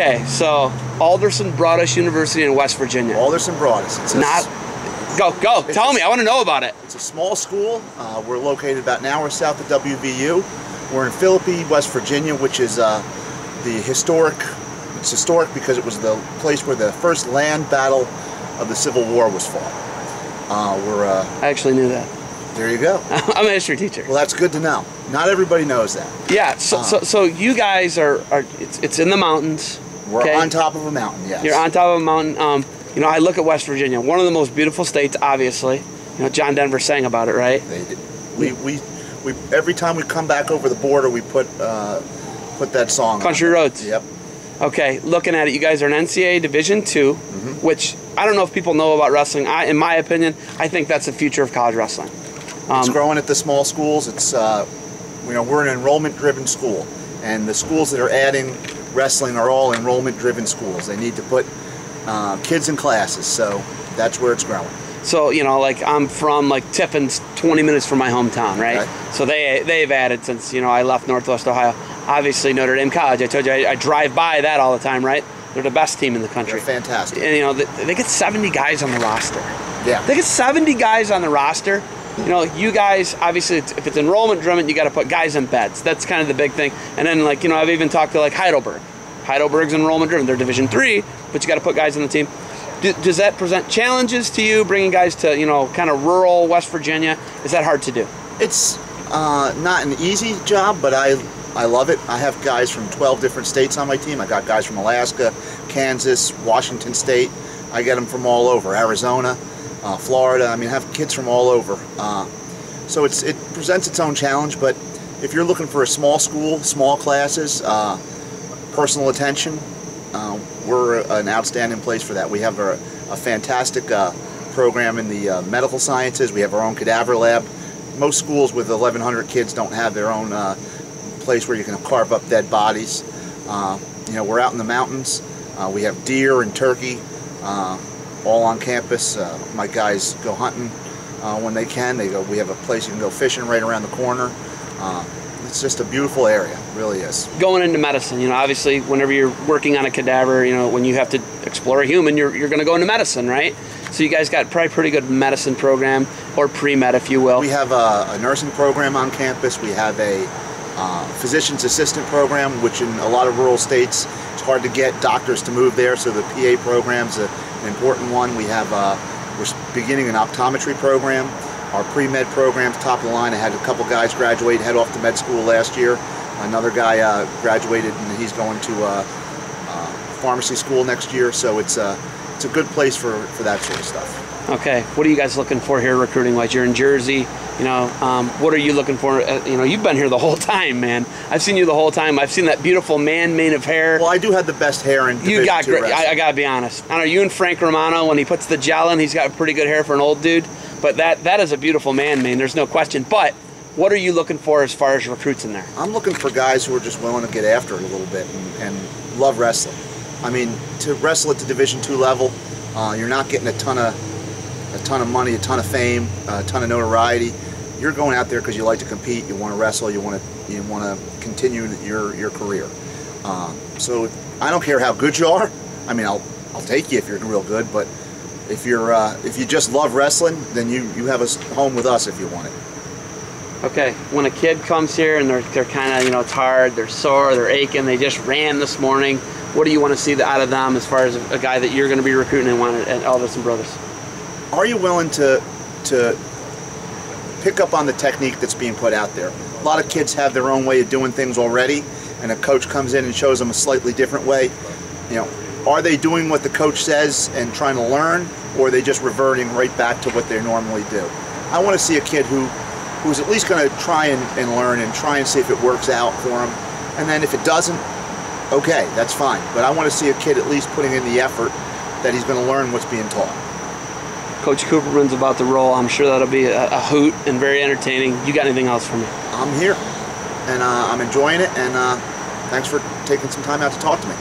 Okay, so Alderson Broaddus University in West Virginia. Alderson Broaddus. It's Not. Go, go. Tell me. I want to know about it. it's a small school. Uh, we're located about an hour south of WVU. We're in Philippi, West Virginia, which is uh, the historic. It's historic because it was the place where the first land battle of the Civil War was fought. Uh, we're uh, I actually knew that. there. You go. I'm a history teacher. Well, that's good to know. Not everybody knows that. Yeah. So, Uh. so, so you guys are, are it's, it's in the mountains. We're okay? on top of a mountain. Yes. You're on top of a mountain. Um, you know, I look at West Virginia, one of the most beautiful states, obviously. You know, John Denver sang about it, right? They did. We, we, we, every time we come back over the border, we put uh, put that song. on. Country Roads. Yep. Okay, looking at it, you guys are an NCAA Division two, Mm-hmm. which I don't know if people know about wrestling. I, in my opinion, I think that's the future of college wrestling. It's Um, growing at the small schools. It's uh, you know we're an enrollment-driven school, and the schools that are adding wrestling are all enrollment-driven schools. They need to put uh, kids in classes, so that's where it's growing. So you know, like I'm from like Tiffin's, 20 minutes from my hometown, right? Okay. So they they've added since you know I left Northwest Ohio. Obviously Notre Dame College. I told you I, I drive by that all the time, right? They're the best team in the They're country. fantastic. And you know they, they get 70 guys on the roster. Yeah. They get 70 guys on the roster. You know, you guys obviously it's, if it's enrollment driven, you got to put guys in beds. That's kind of the big thing. And then like you know I've even talked to like Heidelberg. Heidelberg's enrollment driven. They're Division three, but you got to put guys on the team. Do, does that present challenges to you, bringing guys to you know kind of rural West Virginia? Is that hard to do? It's uh, not an easy job, but I I love it. I have guys from 12 different states on my team. I got guys from Alaska, Kansas, Washington State. I get them from all over, Arizona, uh, Florida. I mean, I have kids from all over. Uh, so it's it presents its own challenge. But if you're looking for a small school, small classes, uh, personal attention, uh, we're an outstanding place for that. We have a, a fantastic uh, program in the uh, medical sciences. We have our own cadaver lab. Most schools with 1,100 kids don't have their own uh, place where you can carve up dead bodies. Uh, you know, we're out in the mountains. Uh, we have deer and turkey all on campus. My guys go hunting when they can. They go. We have a place you can go fishing right around the corner. It's just a beautiful area, it really is. Going into medicine, you know, obviously whenever you're working on a cadaver, you know, when you have to explore a human, you're, you're going to go into medicine, right? So you guys got probably pretty good medicine program or pre med, if you will. We have a, a nursing program on campus. We have a uh, physician's assistant program, which in a lot of rural states it's hard to get doctors to move there. So the PA program's a, an important one. We have uh, we're beginning an optometry program. Our pre-med program's top of the line. I had a couple guys graduate, head off to med school last year. Another guy uh, graduated, and he's going to uh, uh, pharmacy school next year. So it's a it's a good place for for that sort of stuff. Okay, what are you guys looking for here, recruiting wise? You're in Jersey. You know, um, what are you looking for? Uh, you know, you've been here the whole time, man. I've seen you the whole time. I've seen that beautiful man mane of hair. Well, I do have the best hair in you got great. I, I gotta be honest. I know you and Frank Romano when he puts the gel in, he's got pretty good hair for an old dude. But that that is a beautiful man mane. There's no question. But what are you looking for as far as recruits in there? I'm looking for guys who are just willing to get after it a little bit and, and love wrestling. I mean, to wrestle at the Division two level, uh, you're not getting a ton of a ton of money, a ton of fame, a ton of notoriety. You're going out there because you like to compete, you want to wrestle, you want to you want to continue your your career. Uh, so I don't care how good you are. I mean, I'll I'll take you if you're real good, but if you're uh, if you just love wrestling, then you you have a home with us if you want it. Okay, when a kid comes here and they're, they're kind of, you know, tired, they're sore, they're aching, they just ran this morning, what do you want to see out of them as far as a, guy that you're going to be recruiting and want at Alderson Broaddus? Are you willing to to pick up on the technique that's being put out there? A lot of kids have their own way of doing things already, and a coach comes in and shows them a slightly different way. You know, are they doing what the coach says and trying to learn, or are they just reverting right back to what they normally do? I want to see a kid who who's at least going to try and, and learn and try and see if it works out for him, and then if it doesn't, okay, that's fine. But I want to see a kid at least putting in the effort that he's going to learn what's being taught. Coach Cooperman's about to roll. I'm sure that'll be a, a hoot and very entertaining. You got anything else for me? I'm here, and uh, I'm enjoying it. And uh, thanks for taking some time out to talk to me.